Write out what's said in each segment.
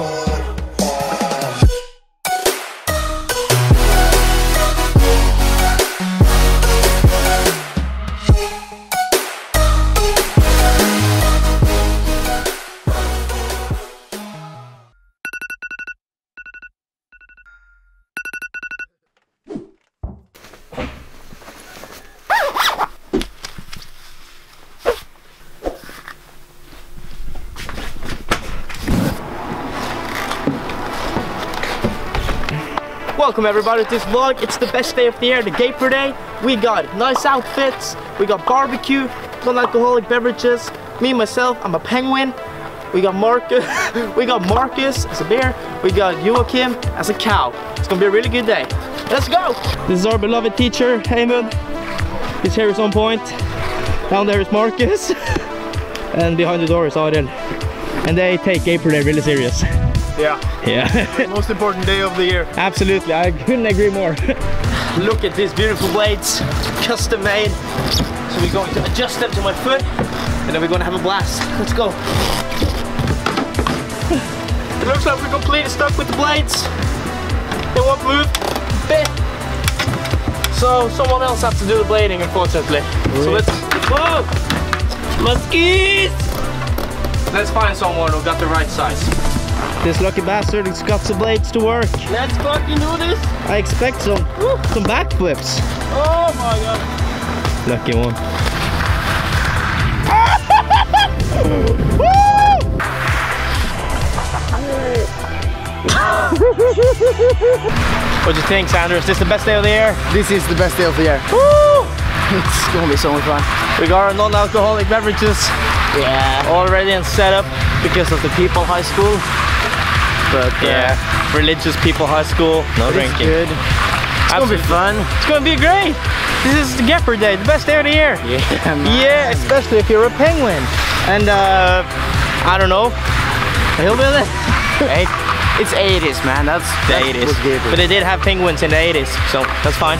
for Welcome everybody to this vlog. It's the best day of the year, the Gaper Day. We got nice outfits, we got barbecue, non-alcoholic beverages. Me myself, I'm a penguin. We got Markus, we got Markus as a bear. We got Joachim as a cow. It's gonna be a really good day. Let's go! This is our beloved teacher, Heyman. His hair is on point. Down there is Markus. and behind the door is Ariel. And they take Gaper Day really serious. Yeah, Yeah. most important day of the year. Absolutely, I couldn't agree more. Look at these beautiful blades, custom made. So we're going to adjust them to my foot and then we're going to have a blast. Let's go. It looks like we're completely stuck with the blades. They won't move a bit. So someone else has to do the blading, unfortunately. So let's, whoa! Muskies! Let's find someone who got the right size. This lucky bastard has got some blades to work. Let's fucking do this. I expect some some backflips. Oh my god. Lucky one. what do you think, Sandra? Is this the best day of the year? This is the best day of the year. Woo! It's gonna be so much fun. We got our non-alcoholic beverages Yeah. all ready and set up because of the People High School. But uh, Yeah. religious People High School, no drinking. Good. It's gonna be fun. It's gonna be great. This is the Gaper Day, the best day of the year. Yeah, man. Yeah, especially if you're a penguin. And uh, I don't know. Hey, it's 80s, man. That's The that's 80s. But they did have penguins in the 80s, so that's fine.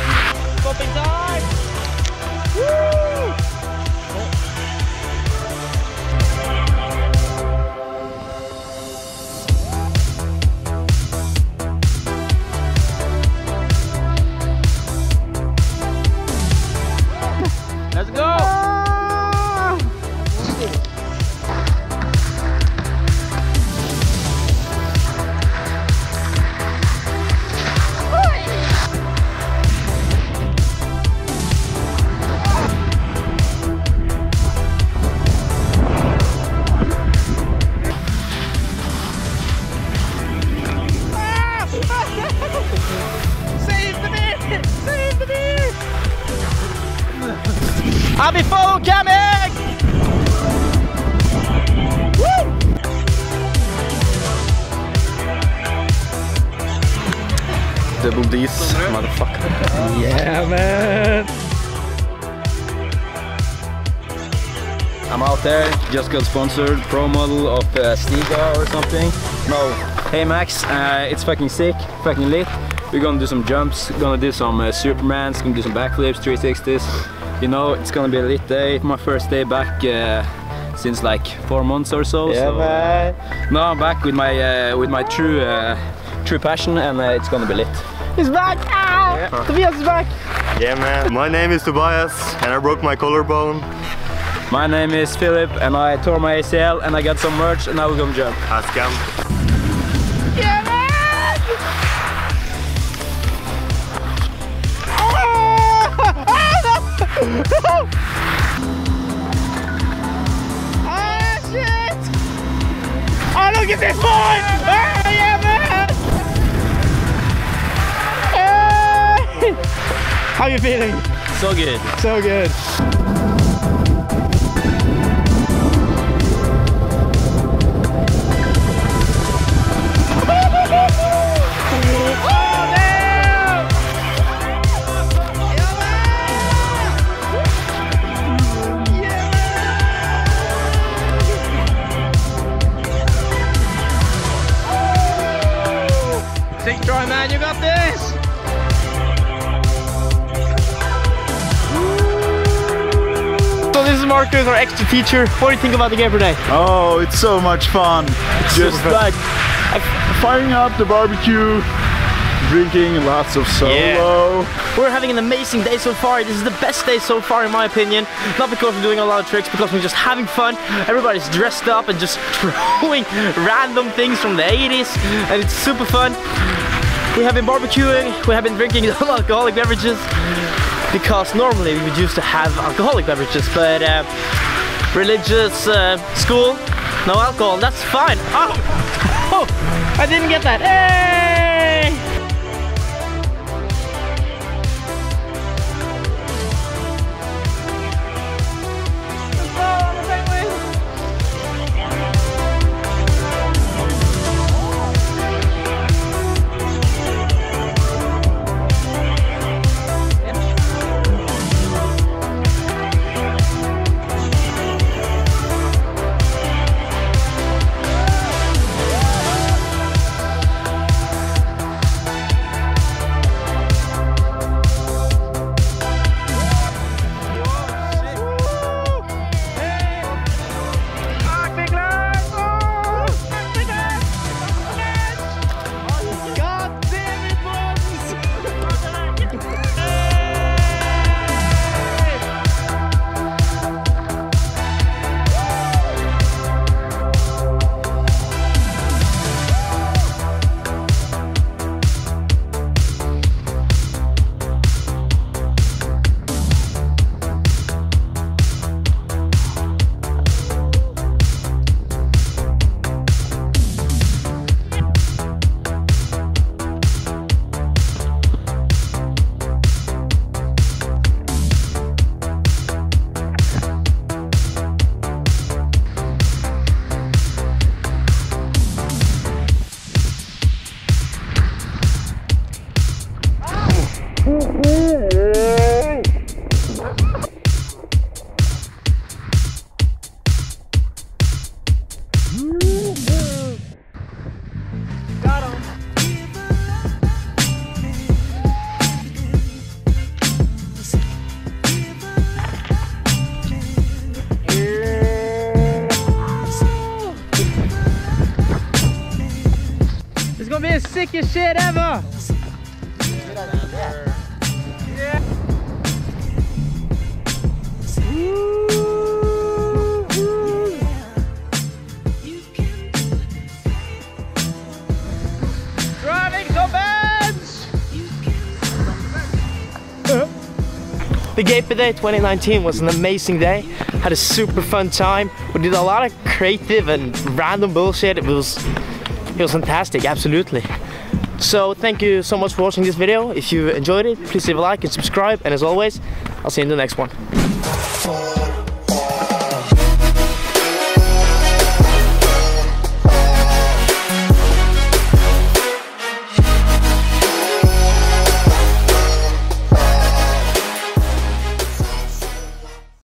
Let's go! I'll be full coming! Woo! Double D's, motherfucker. Yeah, man! I'm out there, just got sponsored, pro model of uh, Stiga or something. No, hey Max, uh, it's fucking sick, fucking lit. We're gonna do some jumps, gonna do some uh, Supermans, gonna do some backflips, 360s. You know, it's gonna be a lit day. My first day back uh, since like four months or so. Yeah, so, uh, man! now I'm back with my uh, with my true uh, true passion, and uh, it's gonna be lit. He's back! Ow! Tobias is back! Yeah, man. My name is Tobias, and I broke my collarbone. My name is Philip, and I tore my ACL, and I got some merch, and now we're gonna jump. Ask him. Yeah, Ah, shit! Oh, look at this boy! Ah, yeah, man! Hey! How you feeling? So good. So good. Take try, man. You got this. So this is Markus, our extra teacher. What do you think about the game today? Oh, it's so much fun. Just fun. like uh, firing up the barbecue, drinking lots of solo. We're having an amazing day so far. This is the best day so far in my opinion. Not because we're doing a lot of tricks, because we're just having fun. Everybody's dressed up and just throwing random things from the 80s and it's super fun. We have been barbecuing, we have been drinking alcoholic beverages because normally we would used to have alcoholic beverages, but uh, religious uh, school, no alcohol, that's fine. Oh, oh, I didn't get that. Hey! It's gonna be the sickest shit ever. The Gaper Day 2019 was an amazing day. Had a super fun time. We did a lot of creative and random bullshit. It was it was fantastic, absolutely. So thank you so much for watching this video. If you enjoyed it, please leave a like and subscribe. And as always, I'll see you in the next one.